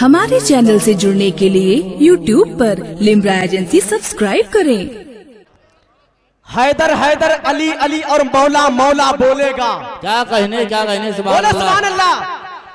हमारे चैनल से जुड़ने के लिए YouTube पर लिम्रा एजेंसी सब्सक्राइब करें। हैदर हैदर अली अली और मौला मौला बोलेगा। क्या कहने क्या कहने बोले अल्लाह अल्लाह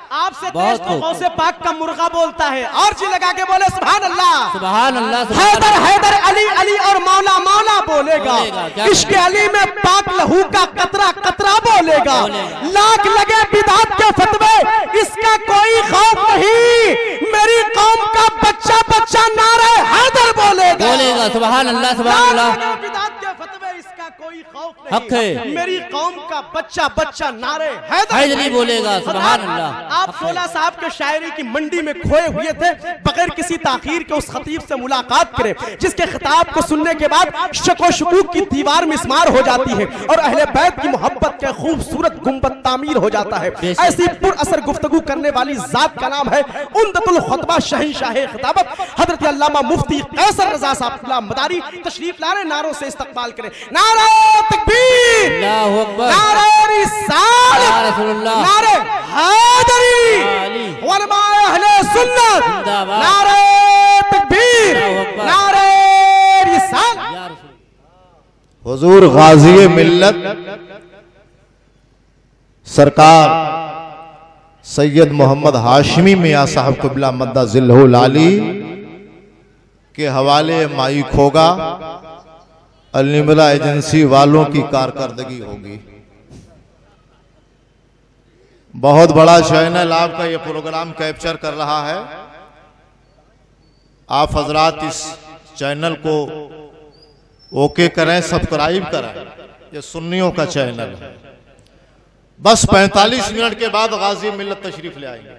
आपसे बहुत तेज तो। गौसे पाक का मुर्गा बोलता है। और जी लगा के बोले सुबह अल्लाह सुभान अल्लाह हैदर हैदर अली अली और मौला मौला बोलेगा। इश्क अली में पाक लहू का कतरा कतरा बोलेगा। बोलेगा। लाख लगे बिदात के फतवे इसका कोई खौफ नहीं। मेरी कौम का बच्चा बच्चा नारे हैदर बोलेगा। बोलेगा सुभान अल्लाह लाख अल्लाह बिदात के फतवे इसका कोई खौफ हक है। मेरी कौम का बच्चा बच्चा नारे हैदर बोलेगा। सुभान अल्लाह आप सोलह साहब के शायरी की मंडी में खोए हुए थे बगैर किसी ताखीर के उस खतीब से मुलाकात करें जिसके खिताब को सुनने के बाद शको शकूक की दीवार मिसमार हो जाती है और अहले बैत की मोहब्बत के खूबसूरत गुंबद तामीर हो जाता है। ऐसी पुर असर गुफ्तगू करने वाली जात का नाम है उनदतुल खुतबा शहनशाह खिताबत। हज़रत अल्लामा मुफ्ती कैसर रजा साहब मदारी तशरीफ़ ला रहे नारों से इस्तकबाल करें। नारा तकबीर। अल्लाहु अकबर। नारे रसूलुल्लाह। नारे हैदरी। सुन्नत। जिंदाबाद। नारे तकबीर। नारे रसूल। हुजूर गाजी मिल्लत। सरकार सैयद मोहम्मद हाशमी मियाँ साहब कबिला मद्दा जिल्हुल आली के हवाले माइक होगा। अलनिमला एजेंसी वालों की कारकर्दगी होगी। बहुत बड़ा चैनल आपका ये प्रोग्राम कैप्चर कर रहा है। आप हजरात इस चैनल को ओके करें, सब्सक्राइब करें। ये सुन्नियों का चैनल है। बस 45 मिनट के बाद गाजी मिल्लत तशरीफ़ ले आएँगे।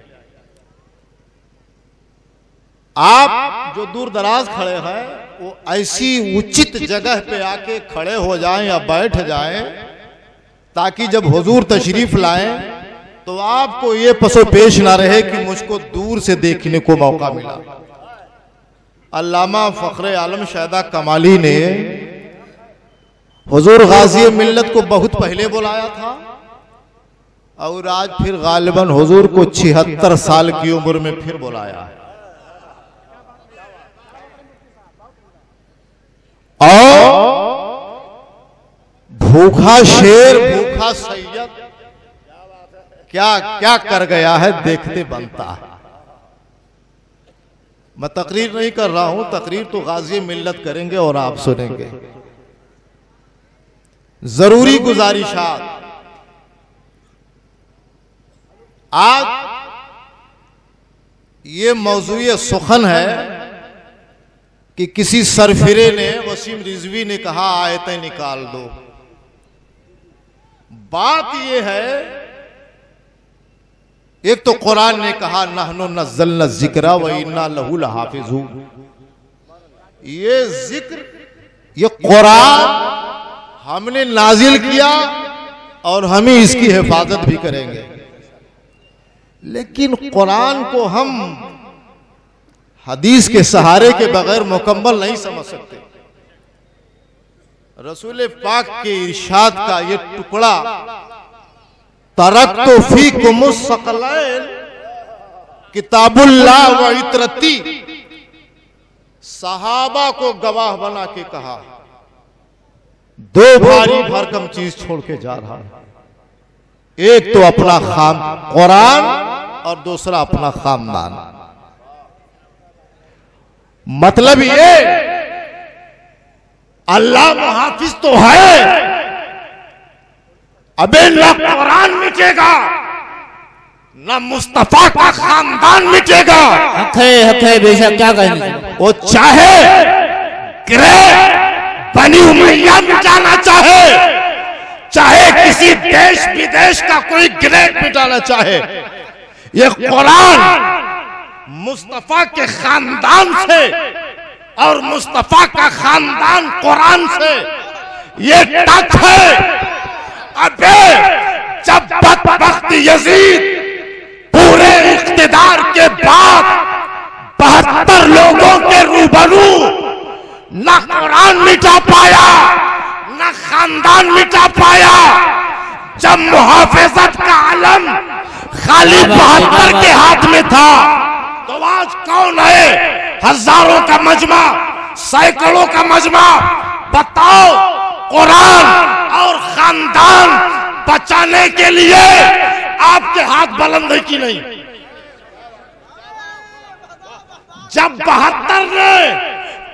आप जो दूर दराज खड़े हैं वो ऐसी उचित जगह पे आके खड़े हो जाएँ या बैठ जाएँ ताकि जब हुजूर तशरीफ़ लाएँ तो आपको ये पसो पेश ना रहे कि मुझको दूर से देखने को मौका मिला। अल्लामा फखरे आलम शायदा कमाली ने हुजूर गाजी मिल्लत को बहुत पहले बुलाया था। और आज फिर गालिबन हुजूर को छिहत्तर साल की उम्र में फिर बुलाया। और भूखा शेर, भूखा सैयद, क्या क्या कर गया है देखते बनता। है मैं तकरीर नहीं कर रहा हूँ, तकरीर तो गाजी मिल्लत करेंगे और आप सुनेंगे। ज़रूरी गुजारिशात आज ये मौजूद सुखन है कि किसी सरफिरे ने, वसीम रिजवी ने कहा, आयतें निकाल दो। बात यह है, एक तो कुरान ने कहा, नहनो नजल जिक्रा व इन्ना लहू हाफिजू ये ज़िक्र, ये कुरान हमने नाजिल किया और हम ही इसकी हिफाजत भी करेंगे। लेकिन कुरान को हम हदीस के सहारे के बगैर मुकम्मल नहीं समझ सकते। रसूल पाक के इर्शाद का ये टुकड़ा तरक तो फ़ी कुमुसकलैन किताबुल्लाह व इतरती, सहाबा को गवाह बना के कहा, दो भारी भरकम चीज़ छोड़ के जा रहा है। एक तो अपना खाम, कुरान और दूसरा अपना खानदान। मतलब ये अल्लाह मुहाफिज तो है। अबे न कुरान मिटेगा न मुस्तफ़ा का खानदान मिटेगा। हक है हक है बेशक क्या कहने वो चाहे ग्रे बनी उमैया मिटाना चाहे चाहे किसी देश विदेश का कोई ग्रेट मिटाना चाहे ये कुरान मुस्तफ़ा के खानदान से और मुस्तफ़ा का खानदान कुरान से ये टच है। अबे, जब बदबख्त यजीद पूरे इख्तिदार के बाद बहत्तर लोगों के रूबरू न कुरान मिटा पाया, न खानदान मिटा पाया, जब मुहाफिजत का आलम खाली बहत्तर के हाथ में था। तो आज कौन है? हज़ारों का मजमा सैकड़ों का मजमा। बताओ कुरान और खानदान बचाने के लिए आपके हाथ बुलंद है कि नहीं? जब बहत्तर ने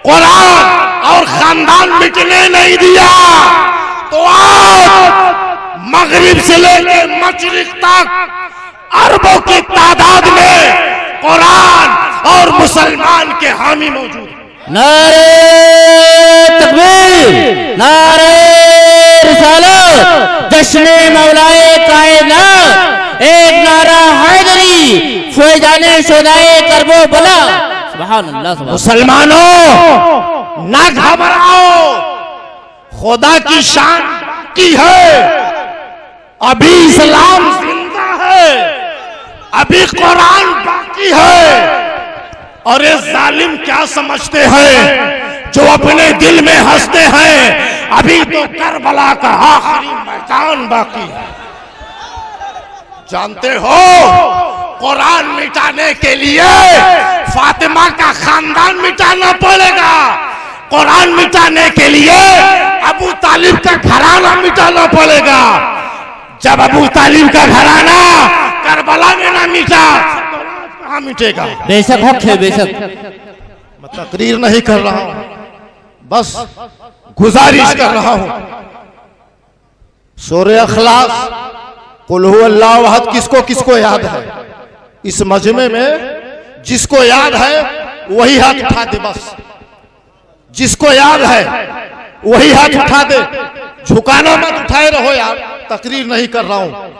कुरान और खानदान मिटने नहीं दिया तो आज मगरिब से लेकर मशरिक तक अरबों की तादाद में कुरान और मुसलमान के हामी मौजूद नारे तकबीर नारे रिसालत जश्न मौलाए कायनात एक नारा हैदरी फैजाने शोदाए करबो बला। सुभान अल्लाह सुभान मुसलमानों ना घबराओ। खुदा की शान की है। अभी इस्लाम ज़िंदा है। अभी कुरान बाकी है। और ये जालिम क्या समझते हैं? जो अपने दिल में हँसते हैं। अभी तो करबला का आखिरी मैदान बाकी है। जानते हो? कुरान मिटाने के लिए फातिमा का खानदान मिटाना पड़ेगा। कुरान मिटाने के लिए अबू तालिब का घराना मिटाना पड़ेगा। जब अबू तालिब का घराना करबला में ना मिटा आज कहाँ मिटेगा बेशक हक है बेशक। मैं तकरीर नहीं कर रहा हूँ। बस गुजारिश कर रहा हूँ। सूर्य अखलास कुल अल्लाह वहद किसको किसको याद है? इस मजमे में जिसको याद है वही हाथ उठा दे बस। जिसको याद है वही हाथ उठा दे। झुकाना मत उठाए रहो यार। तकरीर नहीं कर रहा हूँ।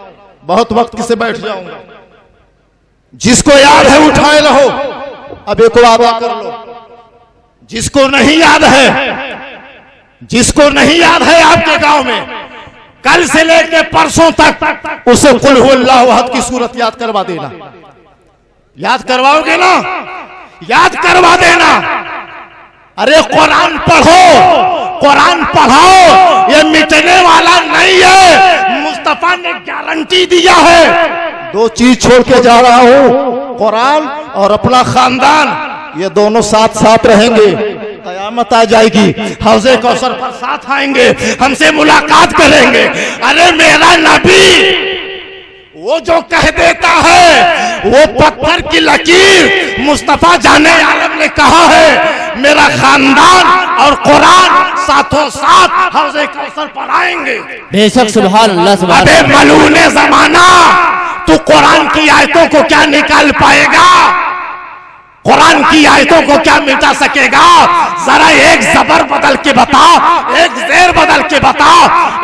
बहुत वक्त से बैठ जाऊँगा? जिसको याद है, उठाए रहो। अब एक वादा कर लो। जिसको नहीं याद है, जिसको नहीं याद है आपके गाँव में, कल से लेकर परसों तक, उसे कुल अहद की सूरत याद करवा देना। याद करवाओगे ना? याद करवा देना। अरे, कुरान पढ़ो, कुरान पढ़ाओ। ये मिटने वाला नहीं है। मुस्तफ़ा ने गारंटी दिया है। दो चीज़ छोड़ के जा रहा हूँ कुरान और अपना खानदान। ये दोनों साथ साथ रहेंगे। कयामत आ जाएगी। हौजे कौसर पर साथ आएँगे। हमसे मुलाकात करेंगे। अरे मेरा नबी वो जो कह देता है वो पत्थर की लकीर मुस्तफ़ा जाने आलम ने कहा है। मेरा खानदान और कुरान साथों साथ हौजे कौसर पर आएँगे। बेशक सुबह अल्लाह। मलूने जमाना तू कुरान की आयतों को क्या निकाल पाएगा? कुरान की आयतों को क्या मिटा सकेगा? जरा एक जबर बदल के बता, एक जेर बदल के बता,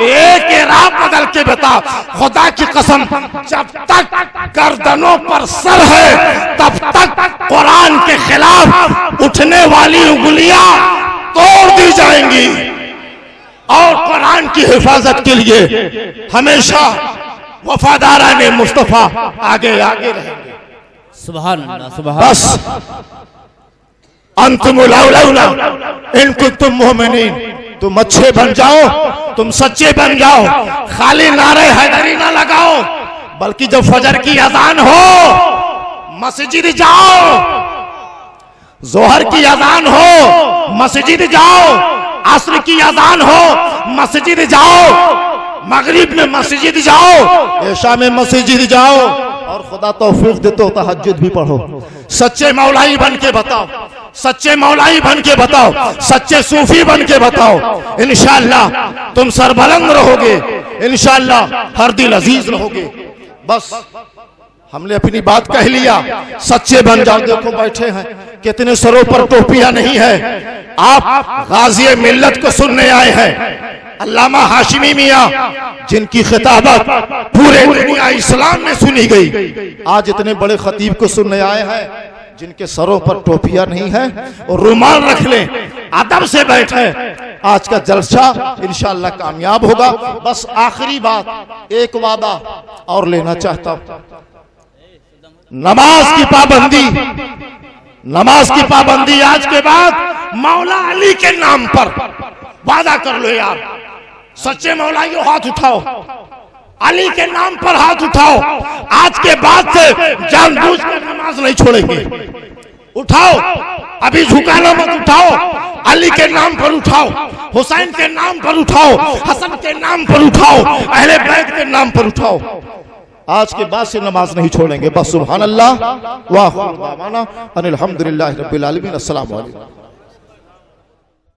एक एराब बदल के बता। खुदा की कसम, जब तक गर्दनों पर सर है, तब तक कुरान के खिलाफ उठने वाली उंगलियाँ तोड़ दी जाएँगी। और कुरान की हिफाजत के लिए हमेशा वफादारा ने मुस्तफ़ा आगे आगे रहेंगे। सुभान अल्लाह सुभान बस अंतुम इनको तुम मोमिनीन। तुम अच्छे बन जाओ तुम सच्चे बन जाओ। खाली नारे हैदरी ना लगाओ बल्कि जब फजर की अजान हो मस्जिद जाओ। जोहर की अजान हो मस्जिद जाओ। असर की अजान हो मस्जिद जाओ। मगरिब में मस्जिद जाओ। ऐशा में मस्जिद जाओ। और खुदा तौफीक दे तो तहज्जुद भी पढ़ो। सच्चे मौलाई बन के बताओ। सच्चे मौलाई बन के बताओ। सच्चे सूफी बन के बताओ। इनशाला तुम सरबलंद रहोगे। इनशाला हर दिल अज़ीज़ रहोगे। बस। हमने अपनी बात कह लिया। सच्चे बन जाओ, देखो बैठे हैं। कितने सरों पर टोपियाँ नहीं है। आप गाजी मिल्लत को सुनने आए हैं। अल्लामा हाशिमी मियाँ, जिनकी खिताबत पूरे दुनिया इस्लाम में सुनी गई। आज इतने बड़े खतीब को सुनने आए हैं, जिनके सरों पर टोपियाँ नहीं है और रुमाल रख लें, अदब से बैठे। आज का जलसा इंशाल्लाह कामयाब होगा। बस आखिरी बात, एक वादा और लेना चाहता हूँ। नमाज़ की पाबंदी। नमाज़ की पाबंदी आज के बाद मौला अली के नाम पर। वादा कर लो यार। सच्चे मौलाइयों, हाथ उठाओ। अली के नाम पर हाथ उठाओ। आज के बाद से जानबूझ कर नमाज़ नहीं छोड़ेंगे। उठाओ। अभी झुकाना मत उठाओ। अली के नाम पर उठाओ। हुसैन के नाम पर उठाओ। हसन के नाम पर उठाओ। अहले बैत के नाम पर उठाओ। आज के बाद से नमाज़ नहीं छोड़ेंगे। बस सुबह अल्लाह वाह। अनिल हम्दुलिल्लाह रब्बिल आलमीन। अस्सलाम वालेकुम